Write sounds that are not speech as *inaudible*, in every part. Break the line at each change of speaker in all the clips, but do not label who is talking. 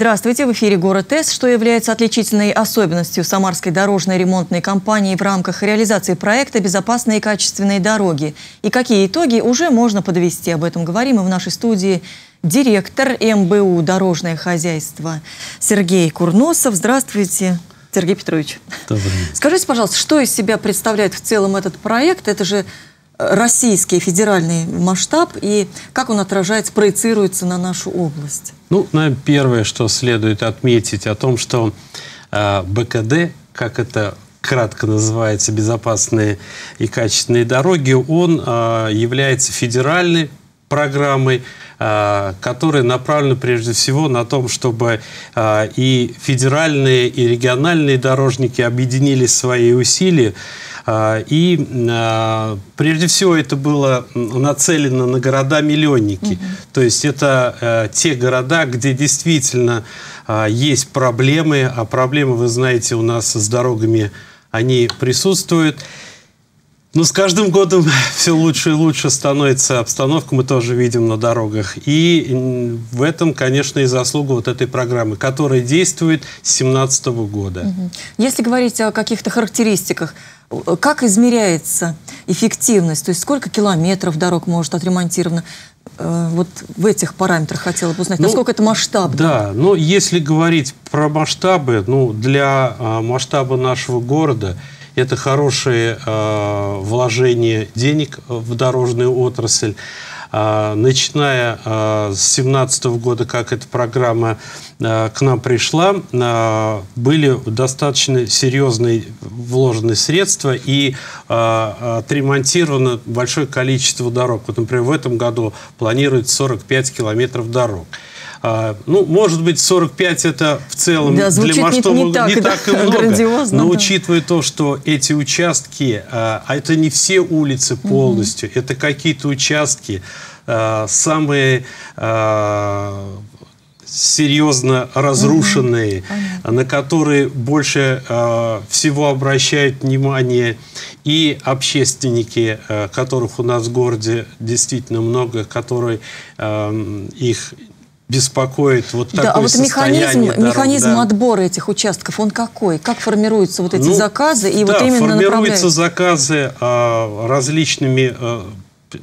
Здравствуйте, в эфире «Город С». Что является отличительной особенностью Самарской дорожной ремонтной компании в рамках реализации проекта «Безопасные и качественные дороги»? И какие итоги уже можно подвести? Об этом говорим и в нашей студии директор МБУ «Дорожное хозяйство» Сергей Курносов. Здравствуйте. Сергей Петрович.
Добрый.
Скажите, пожалуйста, что из себя представляет в целом этот проект? Это же российский федеральный масштаб, и как он отражается, проецируется на нашу область?
Ну, наверное, первое, что следует отметить о том, что э, БКД, как это кратко называется, безопасные и качественные дороги, он э, является федеральной программой, э, которая направлена прежде всего на том, чтобы э, и федеральные, и региональные дорожники объединили свои усилия и а, прежде всего это было нацелено на города-миллионники. Угу. То есть это э, те города, где действительно а, есть проблемы, а проблемы, вы знаете, у нас с дорогами, они присутствуют. Но с каждым годом *laughs* все лучше и лучше становится обстановка, мы тоже видим на дорогах. И в этом, конечно, и заслуга вот этой программы, которая действует с 2017 года.
Если говорить о каких-то характеристиках, как измеряется эффективность? То есть сколько километров дорог может отремонтировано? Э, вот в этих параметрах хотела бы узнать, ну, насколько это масштабно.
Да, но если говорить про масштабы, ну, для а, масштаба нашего города это хорошее а, вложение денег в дорожную отрасль. А, начиная а, с 2017 года, как эта программа а, к нам пришла, были достаточно серьезные вложены средства и отремонтировано большое количество дорог. Вот, например, в этом году планируется 45 километров дорог. А, ну, может быть, 45 это в целом
да, для масштаба не, не, так,
не так и много. Но
да.
учитывая то, что эти участки, а, а это не все улицы полностью, угу. это какие-то участки, а, самые серьезно разрушенные, угу. на которые больше э, всего обращают внимание и общественники, э, которых у нас в городе действительно много, которые э, их беспокоит вот
да,
такое
а вот механизм,
дорог,
механизм
да.
отбора этих участков, он какой? Как формируются вот эти ну, заказы и
да,
вот именно
формируются заказы а, различными, а,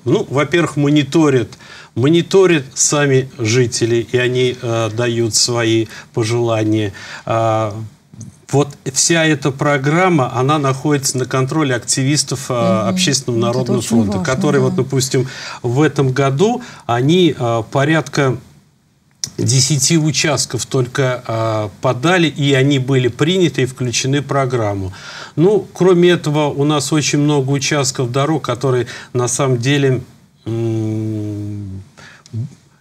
ну, во-первых, мониторят мониторят сами жители, и они э, дают свои пожелания. А, вот вся эта программа, она находится на контроле активистов угу. Общественного народного фронта, важно, которые, да. вот, допустим, в этом году они а, порядка 10 участков только э, подали, и они были приняты и включены в программу. Ну, кроме этого, у нас очень много участков дорог, которые на самом деле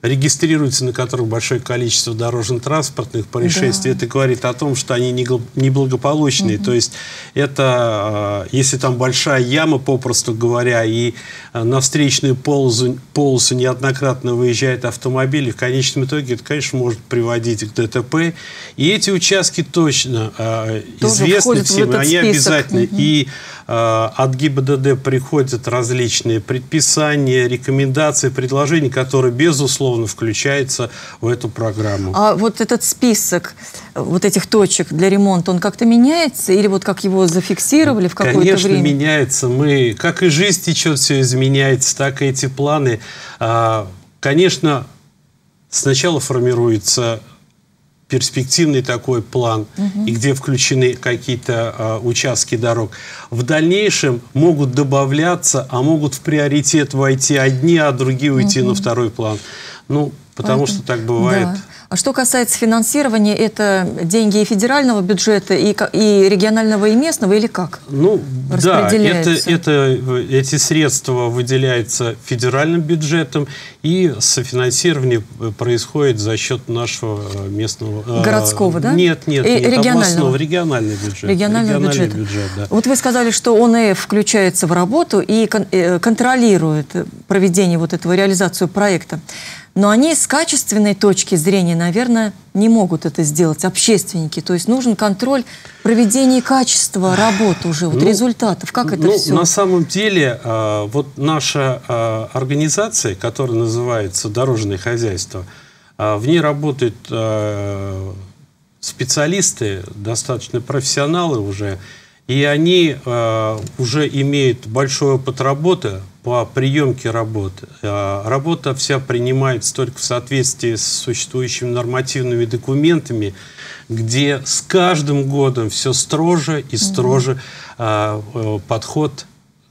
регистрируется на которых большое количество дорожно-транспортных происшествий, да. это говорит о том, что они неблагополучные. Угу. То есть это, а, если там большая яма, попросту говоря, и а, на встречную полосу, полосу неоднократно выезжает автомобиль, и в конечном итоге это, конечно, может приводить к ДТП. И эти участки точно э, известны всем, они обязательно. Угу. И от ГИБДД приходят различные предписания, рекомендации, предложения, которые, безусловно, включается в эту программу.
А вот этот список вот этих точек для ремонта, он как-то меняется? Или вот как его зафиксировали в какое-то время?
Конечно, меняется. Мы, как и жизнь течет, все изменяется, так и эти планы. А, конечно, сначала формируется перспективный такой план, угу. и где включены какие-то э, участки дорог. В дальнейшем могут добавляться, а могут в приоритет войти одни, а другие уйти угу. на второй план. Ну, потому Поэтому, что так бывает. Да.
Что касается финансирования, это деньги и федерального бюджета, и, и регионального, и местного, или как?
Ну, да, это, это, эти средства выделяются федеральным бюджетом, и софинансирование происходит за счет нашего э, местного...
Э, Городского, да?
Нет, нет,
и,
нет
регионального.
областного, региональный бюджет.
Региональный, региональный бюджет. бюджет да. Вот вы сказали, что ОНФ включается в работу и э, контролирует проведение вот этого, реализацию проекта. Но они с качественной точки зрения, наверное, не могут это сделать, общественники. То есть нужен контроль проведения качества работы уже, вот ну, результатов. Как это
ну,
все?
На самом деле, э, вот наша э, организация, которая называется «Дорожное хозяйство», В ней работают специалисты, достаточно профессионалы уже, и они уже имеют большой опыт работы по приемке работы. Э, работа вся принимается только в соответствии с существующими нормативными документами, где с каждым годом все строже и строже э, подход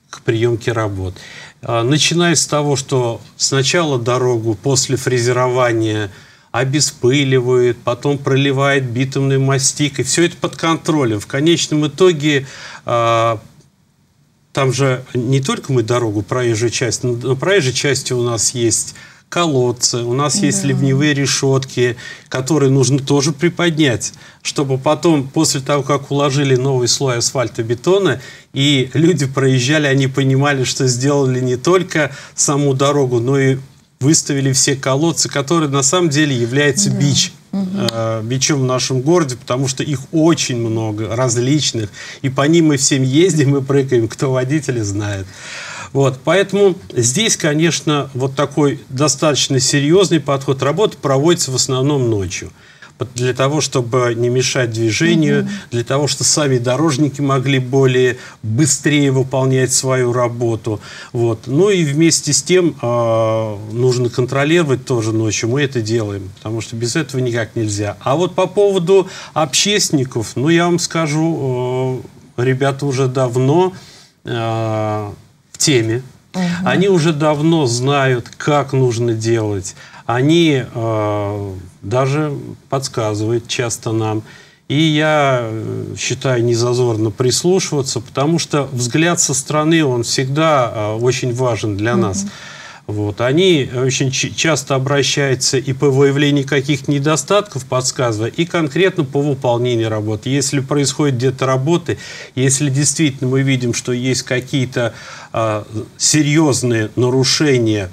к приемке работ. Э, начиная с того, что сначала дорогу после фрезерования – обеспыливают, потом проливает битумный мастик, и все это под контролем. В конечном итоге там же не только мы дорогу, проезжую часть, но проезжей части у нас есть колодцы, у нас да. есть ливневые решетки, которые нужно тоже приподнять, чтобы потом, после того, как уложили новый слой асфальта бетона, и люди проезжали, они понимали, что сделали не только саму дорогу, но и выставили все колодцы, которые на самом деле являются да. бич э, бичом в нашем городе, потому что их очень много, различных. И по ним мы всем ездим и прыгаем, кто водители знает. Вот, поэтому здесь, конечно, вот такой достаточно серьезный подход. Работа проводится в основном ночью для того, чтобы не мешать движению, угу. для того, чтобы сами дорожники могли более быстрее выполнять свою работу. Вот. Ну и вместе с тем э, нужно контролировать тоже ночью. Мы это делаем, потому что без этого никак нельзя. А вот по поводу общественников, ну я вам скажу, э, ребята уже давно э, в теме. Угу. Они уже давно знают, как нужно делать они э, даже подсказывают часто нам. И я э, считаю незазорно прислушиваться, потому что взгляд со стороны, он всегда э, очень важен для mm-hmm. нас. Вот. Они очень часто обращаются и по выявлению каких-то недостатков, подсказывая, и конкретно по выполнению работы. Если происходит где-то работы, если действительно мы видим, что есть какие-то э, серьезные нарушения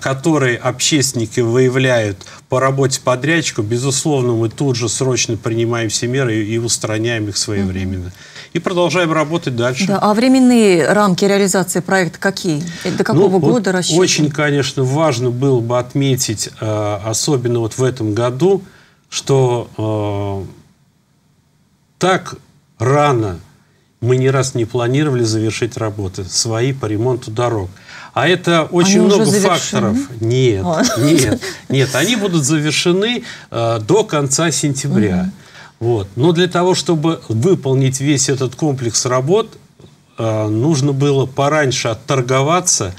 которые общественники выявляют по работе подрядчика, безусловно, мы тут же срочно принимаем все меры и устраняем их своевременно. И продолжаем работать дальше.
Да, а временные рамки реализации проекта какие? До какого ну, года вот рассчитаны?
Очень, конечно, важно было бы отметить, э, особенно вот в этом году, что э, так рано мы ни раз не планировали завершить работы свои по ремонту дорог. А это очень они много факторов. Нет, нет, нет. Они будут завершены э, до конца сентября. Угу. Вот. Но для того, чтобы выполнить весь этот комплекс работ, э, нужно было пораньше отторговаться,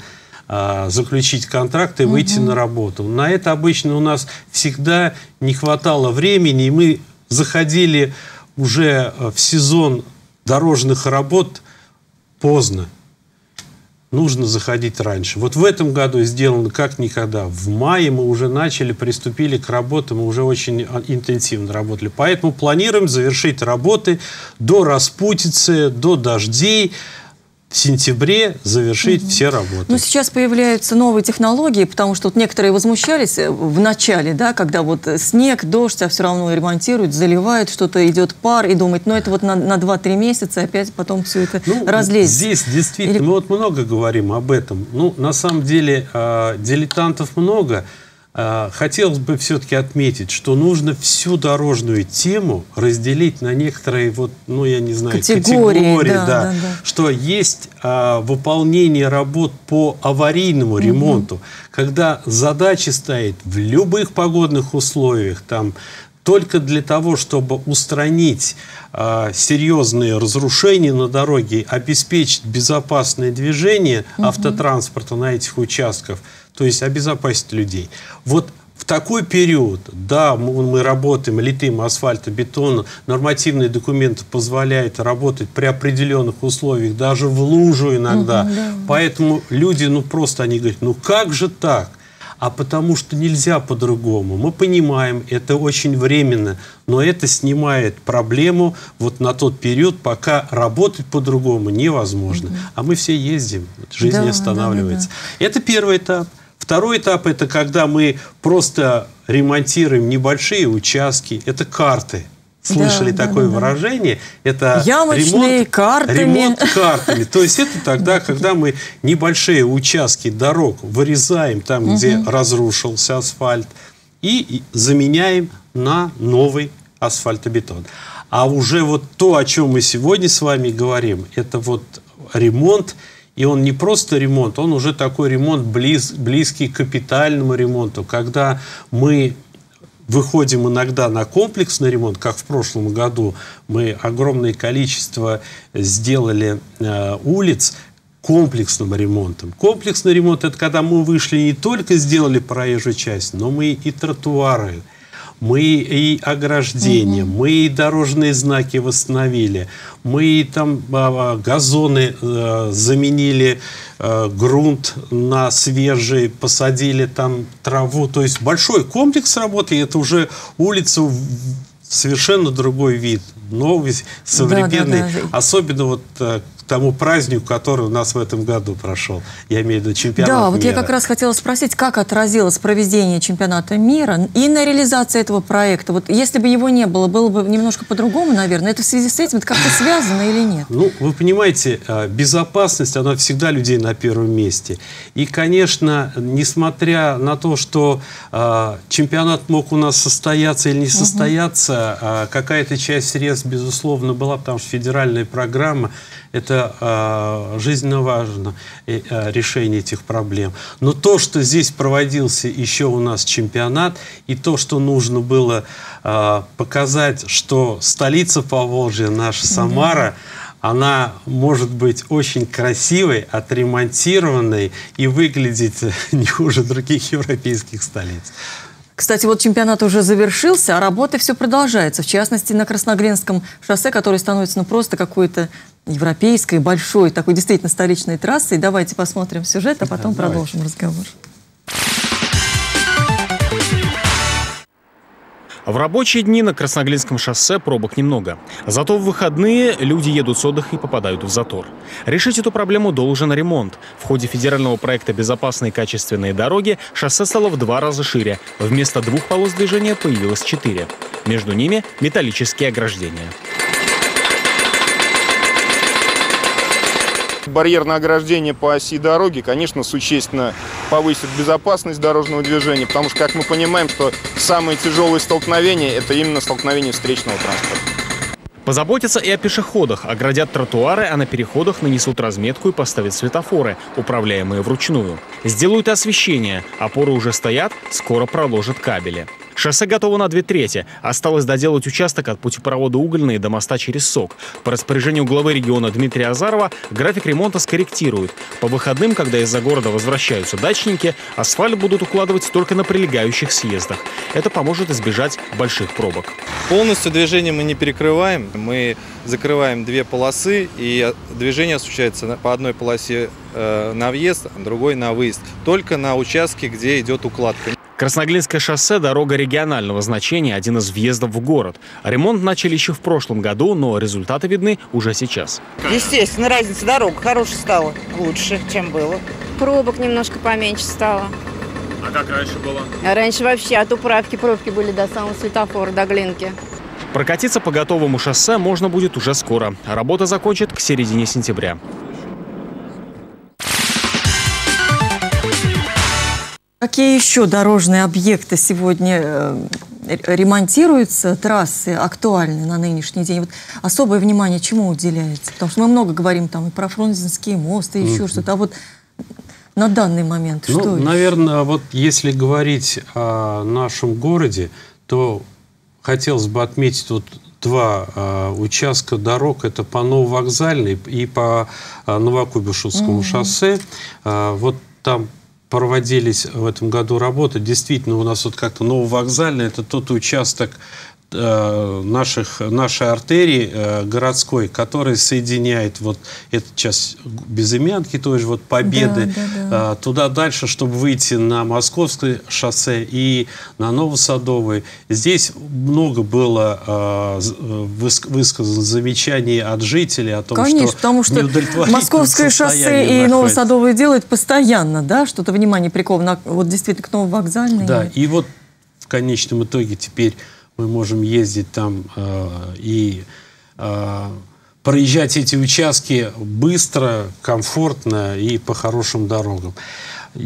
э, заключить контракт и выйти угу. на работу. На это обычно у нас всегда не хватало времени, и мы заходили уже в сезон дорожных работ поздно нужно заходить раньше. Вот в этом году сделано как никогда. В мае мы уже начали, приступили к работе, мы уже очень а, интенсивно работали. Поэтому планируем завершить работы до распутицы, до дождей, сентябре завершить угу. все работы.
Ну, сейчас появляются новые технологии, потому что вот некоторые возмущались э, в начале, да, когда вот снег, дождь, а все равно ремонтируют, заливают, что-то идет пар, и думают, ну, это вот на, на 2-3 месяца опять потом все это ну, разлезет.
Здесь действительно, Или... мы вот много говорим об этом. Ну, на самом деле, э, дилетантов много, хотелось бы все-таки отметить, что нужно всю дорожную тему разделить на некоторые, вот, ну, я не знаю, категории, категории да, да, да, да. что есть а, выполнение работ по аварийному ремонту, угу. когда задача стоит в любых погодных условиях, там, только для того, чтобы устранить э, серьезные разрушения на дороге, обеспечить безопасное движение угу. автотранспорта на этих участках, то есть обезопасить людей. Вот в такой период, да, мы, работаем, литым асфальтобетону, нормативные документы позволяют работать при определенных условиях, даже в лужу иногда. Угу, да. Поэтому люди, ну просто они говорят, ну как же так? а потому что нельзя по-другому. Мы понимаем, это очень временно, но это снимает проблему вот на тот период, пока работать по-другому невозможно. Угу. А мы все ездим, жизнь да, не останавливается. Да, да, да. Это первый этап. Второй этап – это когда мы просто ремонтируем небольшие участки, это карты. Слышали да, такое да, да, выражение? Это
Ямочные
ремонт,
картами.
ремонт картами. То есть это *laughs* тогда, когда мы небольшие участки дорог вырезаем там, где разрушился асфальт, и заменяем на новый асфальтобетон. А уже вот то, о чем мы сегодня с вами говорим, это вот ремонт, и он не просто ремонт, он уже такой ремонт близ, близкий к капитальному ремонту, когда мы выходим иногда на комплексный ремонт, как в прошлом году мы огромное количество сделали э, улиц комплексным ремонтом. Комплексный ремонт – это когда мы вышли не только сделали проезжую часть, но мы и тротуары, мы и ограждения, угу. мы и дорожные знаки восстановили, мы там а, газоны а, заменили а, грунт на свежий, посадили там траву. То есть большой комплекс работы, и это уже улица совершенно другой вид, новый, современный. Да, да, да. Особенно вот э, тому празднику, который у нас в этом году прошел. Я имею в виду чемпионат
Да,
вот
мира. я как раз хотела спросить, как отразилось проведение чемпионата мира и на реализации этого проекта. Вот если бы его не было, было бы немножко по-другому, наверное. Это в связи с этим как-то связано или нет?
Ну, вы понимаете, э, безопасность, она всегда людей на первом месте. И, конечно, несмотря на то, что э, чемпионат мог у нас состояться или не состояться, угу. э, какая-то часть средств, безусловно, была, потому что федеральная программа это э, жизненно важно, э, решение этих проблем. Но то, что здесь проводился еще у нас чемпионат, и то, что нужно было э, показать, что столица Поволжья, наша Самара, она может быть очень красивой, отремонтированной и выглядеть *laughs* не хуже других европейских столиц.
Кстати, вот чемпионат уже завершился, а работа все продолжается. В частности, на Красногренском шоссе, которое становится ну, просто какой-то европейской, большой, такой действительно столичной трассой. Давайте посмотрим сюжет, а потом да, продолжим разговор.
В рабочие дни на Красноглинском шоссе пробок немного. Зато в выходные люди едут с отдыха и попадают в затор. Решить эту проблему должен ремонт. В ходе федерального проекта «Безопасные и качественные дороги» шоссе стало в два раза шире. Вместо двух полос движения появилось четыре. Между ними металлические ограждения.
Барьерное ограждение по оси дороги, конечно, существенно повысит безопасность дорожного движения, потому что, как мы понимаем, что самые тяжелые столкновения – это именно столкновение встречного транспорта.
Позаботятся и о пешеходах, оградят тротуары, а на переходах нанесут разметку и поставят светофоры, управляемые вручную. Сделают освещение, опоры уже стоят, скоро проложат кабели. Шоссе готово на две трети. Осталось доделать участок от путепровода Угольный до моста через Сок. По распоряжению главы региона Дмитрия Азарова график ремонта скорректируют. По выходным, когда из-за города возвращаются дачники, асфальт будут укладывать только на прилегающих съездах. Это поможет избежать больших пробок.
Полностью движение мы не перекрываем. Мы закрываем две полосы, и движение осуществляется по одной полосе э, на въезд, а другой на выезд. Только на участке, где идет укладка.
Красноглинское шоссе – дорога регионального значения, один из въездов в город. Ремонт начали еще в прошлом году, но результаты видны уже сейчас.
Естественно, разница дорога хорошая стала, лучше, чем было.
Пробок немножко поменьше стало.
А как раньше было?
А раньше вообще от управки пробки были до самого светофора, до Глинки.
Прокатиться по готовому шоссе можно будет уже скоро. Работа закончит к середине сентября.
Какие еще дорожные объекты сегодня э, ремонтируются, трассы актуальны на нынешний день? Вот особое внимание чему уделяется? Потому что мы много говорим там и про Фрунзенский мост, и еще mm-hmm. что-то. А вот на данный момент
ну,
что?
Наверное, вот если говорить о нашем городе, то хотелось бы отметить вот два э, участка дорог. Это по Нововокзальной и по э, Новокуйбышевскому mm-hmm. шоссе. Э, вот там проводились в этом году работы. Действительно, у нас вот как-то нововокзальный, это тот участок наших, нашей артерии э, городской, которая соединяет вот эту часть безымянки, той же вот Победы, да, да, да. Э, туда дальше, чтобы выйти на Московское шоссе и на Новосадовое. Здесь много было э, высказано замечаний от жителей о том,
Конечно, что потому что Московское шоссе и Новосадовое делают постоянно, да, что-то внимание приковано вот действительно к Нововокзальной.
Да, и вот в конечном итоге теперь мы можем ездить там э, и э, проезжать эти участки быстро, комфортно и по хорошим дорогам.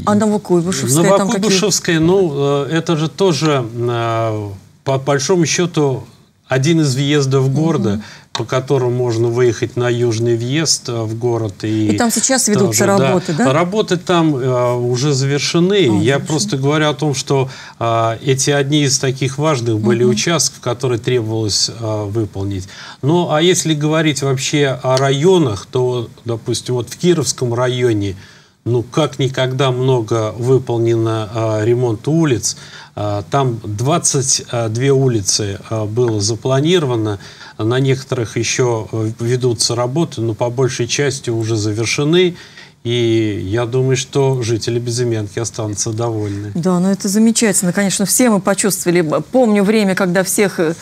А Новокуйбышевская там какие?
Новокуйбышевская, ну, э, это же тоже, э, по большому счету, один из въездов города, по которому можно выехать на южный въезд э, в город.
И, и там сейчас ведутся тоже, работы, да?
да? Работы там э, уже завершены. А, Я завершены. просто говорю о том, что э, эти одни из таких важных были угу. участков, которые требовалось э, выполнить. Ну, а если говорить вообще о районах, то, допустим, вот в Кировском районе ну, как никогда много выполнено э, ремонт улиц. Э, там 22 улицы э, было запланировано. На некоторых еще э, ведутся работы, но по большей части уже завершены. И я думаю, что жители Безыменки останутся довольны.
Да, ну это замечательно. Конечно, все мы почувствовали. Помню время, когда всех э,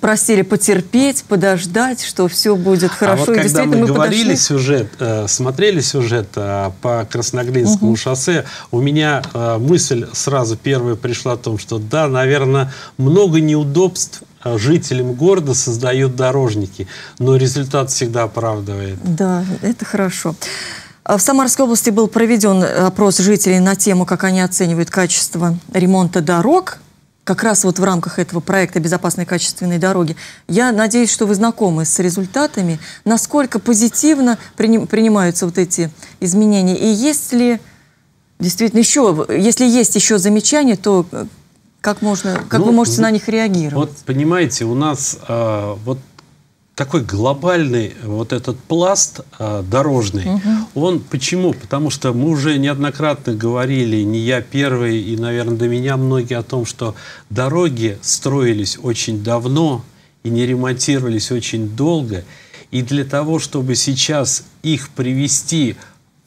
просили потерпеть, подождать, что все будет хорошо. А
вот и когда мы, мы говорили подошли... сюжет, э, смотрели сюжет э, по Красноглинскому угу. шоссе, у меня э, мысль сразу первая пришла о том, что да, наверное, много неудобств жителям города создают дорожники, но результат всегда оправдывает.
Да, это хорошо. В Самарской области был проведен опрос жителей на тему, как они оценивают качество ремонта дорог, как раз вот в рамках этого проекта «Безопасные качественные дороги». Я надеюсь, что вы знакомы с результатами, насколько позитивно принимаются вот эти изменения, и есть ли действительно еще, если есть еще замечания, то как можно, как ну, вы можете на них реагировать?
Вот понимаете, у нас э, вот такой глобальный вот этот пласт а, дорожный, угу. он почему? Потому что мы уже неоднократно говорили, не я первый, и, наверное, до меня многие о том, что дороги строились очень давно и не ремонтировались очень долго. И для того, чтобы сейчас их привести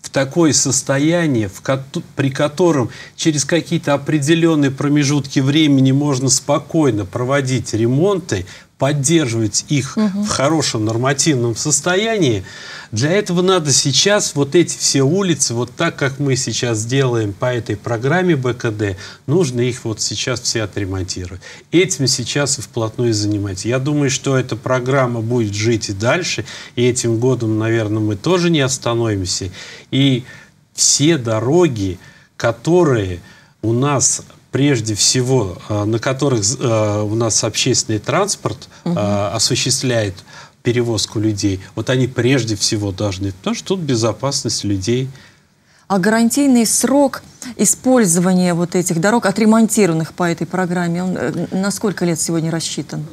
в такое состояние, в ко при котором через какие-то определенные промежутки времени можно спокойно проводить ремонты, поддерживать их угу. в хорошем нормативном состоянии, для этого надо сейчас вот эти все улицы, вот так, как мы сейчас делаем по этой программе БКД, нужно их вот сейчас все отремонтировать. Этим сейчас и вплотную занимайтесь. Я думаю, что эта программа будет жить и дальше, и этим годом, наверное, мы тоже не остановимся. И все дороги, которые у нас прежде всего, э, на которых э, у нас общественный транспорт угу. осуществляет перевозку людей, вот они прежде всего должны, потому что тут безопасность людей.
А гарантийный срок использования вот этих дорог, отремонтированных по этой программе, он на сколько лет сегодня рассчитан?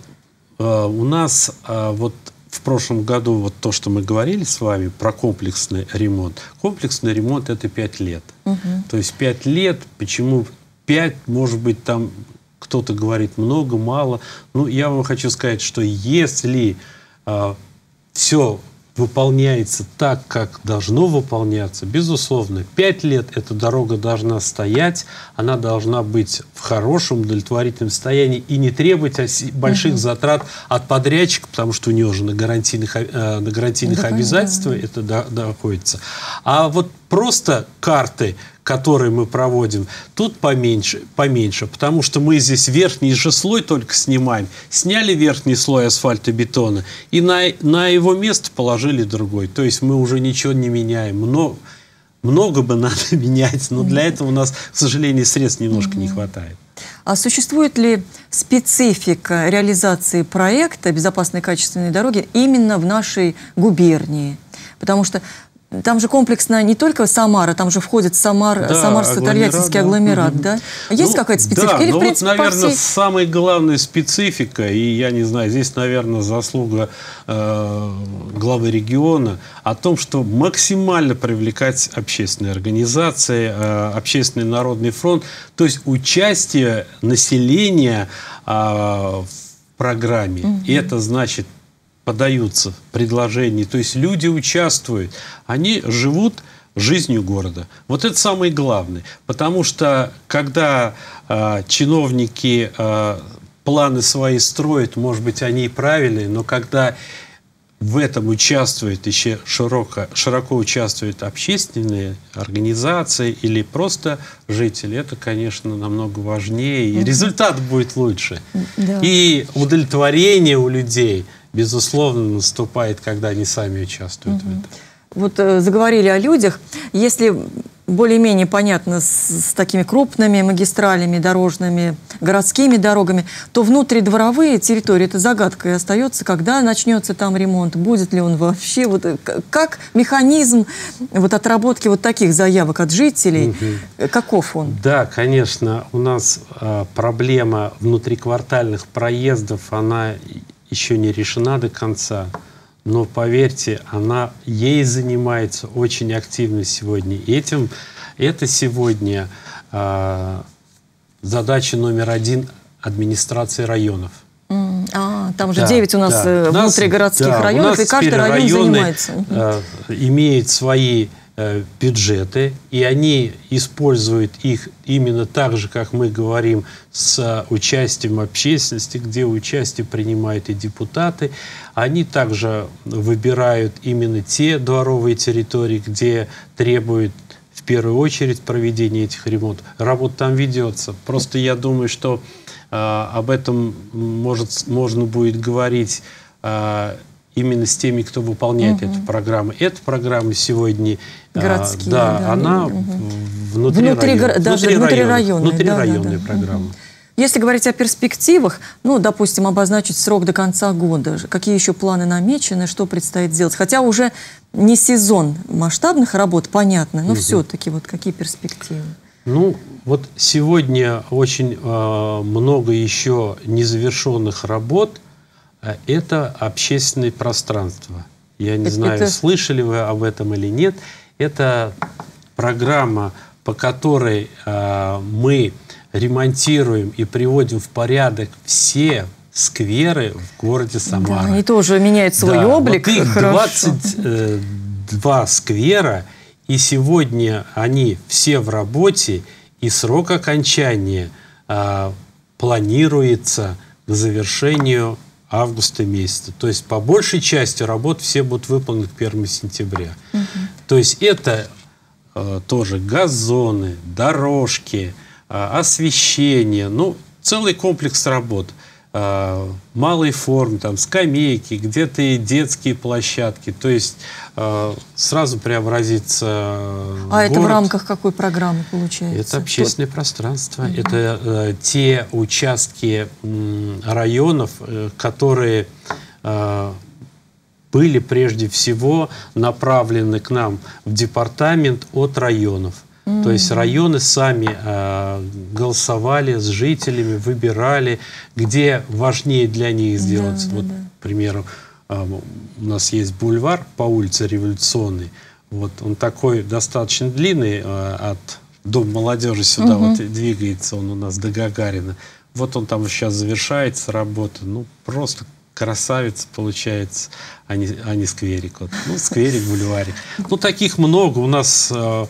У нас вот в прошлом году вот то, что мы говорили с вами про комплексный ремонт. Комплексный ремонт это 5 лет. Угу. То есть 5 лет, почему 5, может быть, там кто-то говорит много, мало. Ну, я вам хочу сказать, что если э, а, все выполняется так, как должно выполняться, безусловно, пять лет эта дорога должна стоять, она должна быть в хорошем, удовлетворительном состоянии и не требовать больших затрат от подрядчика, потому что у него же на гарантийных, э, на гарантийных да, обязательствах да. это до, доходится. А вот просто карты, которые мы проводим, тут поменьше, поменьше, потому что мы здесь верхний же слой только снимаем. Сняли верхний слой асфальтобетона и на, на его место положили другой. То есть мы уже ничего не меняем. Но, много бы надо *laughs* менять, но для этого у нас, к сожалению, средств немножко не хватает.
А существует ли специфика реализации проекта «Безопасные качественные дороги» именно в нашей губернии? Потому что там же комплексно не только Самара, там же входит Самар, да, Самарско-Тольяттинский агломерат, агломерат, да? да? Есть ну, какая-то специфика?
Да, Или, ну в принципе, вот, наверное, всей... самая главная специфика, и я не знаю, здесь, наверное, заслуга э, главы региона, о том, что максимально привлекать общественные организации, э, общественный народный фронт, то есть участие населения э, в программе. Угу. И это значит подаются предложения, то есть люди участвуют, они живут жизнью города. Вот это самое главное, потому что когда э, чиновники э, планы свои строят, может быть, они и правильные, но когда в этом участвуют еще широко, широко участвуют общественные организации или просто жители, это, конечно, намного важнее, и результат будет лучше. Да. И удовлетворение у людей – безусловно, наступает, когда они сами участвуют угу. в этом.
Вот э, заговорили о людях. Если более-менее понятно с, с такими крупными магистралями, дорожными, городскими дорогами, то внутридворовые территории, это загадкой остается, когда начнется там ремонт, будет ли он вообще, вот, э, как механизм вот, отработки вот таких заявок от жителей, э, каков он?
Да, конечно, у нас э, проблема внутриквартальных проездов, она еще не решена до конца. Но поверьте, она ей занимается очень активно сегодня. Этим это сегодня э, задача номер один администрации районов.
А, там же
Да,
9 у нас
да.
э,
У нас,
внутригородских
да, у
районов,
нас
и каждый район занимается.
Э, имеют свои бюджеты, и они используют их именно так же, как мы говорим, с э, участием общественности, где участие принимают и депутаты. Они также выбирают именно те дворовые территории, где требуют в первую очередь проведения этих ремонтов. Работа там ведется. Просто я думаю, что э, об этом может, можно будет говорить э, именно с теми, кто выполняет эту программу. Эта программа сегодня, э,
Городские,
да,
да,
она в- внутри,
Внутри горо- даже
внутри района- внутрирайонная
да, да, да.
программа.
Если говорить о перспективах, ну, допустим, обозначить срок до конца года, какие еще планы намечены, что предстоит сделать? Хотя уже не сезон масштабных работ, понятно, но все-таки вот какие перспективы?
Ну, вот сегодня очень э, много еще незавершенных работ. Э, Это общественное пространство. Я не
Это-
знаю, слышали вы об этом или нет. Это программа, по которой э, мы ремонтируем и приводим в порядок все скверы в городе
Да,
Самара.
они тоже меняют свой
Да,
облик.
Вот их
хорошо.
22 сквера, и сегодня они все в работе, и срок окончания а, планируется к завершению августа месяца. То есть по большей части работ все будут выполнены к 1 сентября. То есть это э, тоже газоны, дорожки, э, освещение, ну, целый комплекс работ. Э, малой формы, там, скамейки, где-то и детские площадки. То есть э, сразу преобразится э,
А это в
город.
рамках какой программы получается?
Это общественное пространство. Это э, те участки м, районов, э, которые э, были прежде всего направлены к нам в департамент от районов. То есть районы сами э, голосовали с жителями, выбирали, где важнее для них сделать. вот, к примеру, э, у нас есть бульвар по улице Революционной. Вот он такой достаточно длинный э, от Дом молодежи сюда вот и двигается он у нас до Гагарина. Вот он там сейчас завершается работа. Ну, просто красавец получается, а не, а не скверик. Вот. Ну, скверик, бульварик. Ну, таких много. У нас э,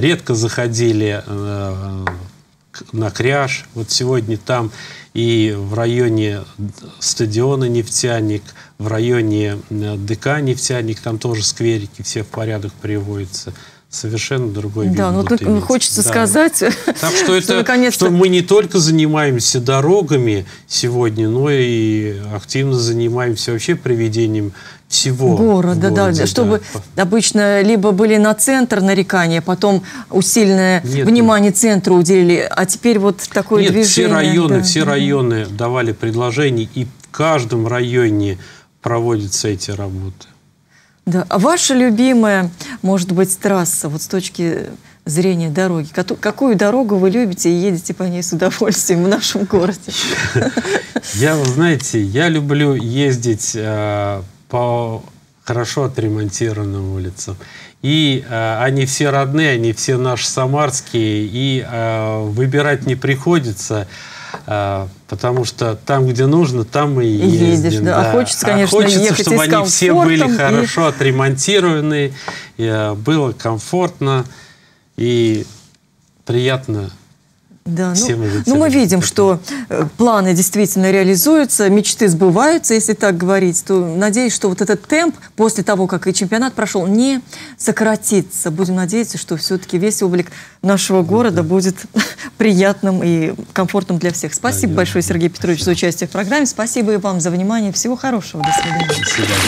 редко заходили э, на кряж. Вот сегодня там и в районе стадиона «Нефтяник», в районе э, ДК «Нефтяник», там тоже скверики все в порядок приводятся. Совершенно другой вид
Да, ну
будут
тут
иметь.
хочется
Да.
сказать,
Так что это,
наконец-то
что мы не только занимаемся дорогами сегодня, но и активно занимаемся вообще приведением всего
города,
в
да,
городе,
чтобы
да.
обычно либо были на центр нарекания, потом усиленное
Нет,
внимание центру уделили, а теперь вот такое
Нет,
движение.
все районы,
да.
все районы давали предложения, и в каждом районе проводятся эти работы.
Да. А ваша любимая, может быть, трасса, вот с точки зрения дороги, какую дорогу вы любите и едете по ней с удовольствием в нашем городе? *laughs*
Я, знаете, я люблю ездить э, по хорошо отремонтированным улицам. И э, они все родные, они все наши самарские, и э, выбирать не приходится, э, потому что там, где нужно, там и
И едешь,
ездим.
да. А хочется, конечно,
хочется,
ехать
чтобы они все были
и-
хорошо отремонтированы, и, э, было комфортно и приятно
Да, ну,
Всем жителям
ну, мы видим, что э, планы действительно реализуются, мечты сбываются, если так говорить, то надеюсь, что вот этот темп после того, как и чемпионат прошел, не сократится. Будем надеяться, что все-таки весь облик нашего города будет *laughs* приятным и комфортным для всех. Спасибо
Да,
большое, Сергей Петрович, за участие в программе. Спасибо и вам за внимание. Всего хорошего. До свидания.
До свидания.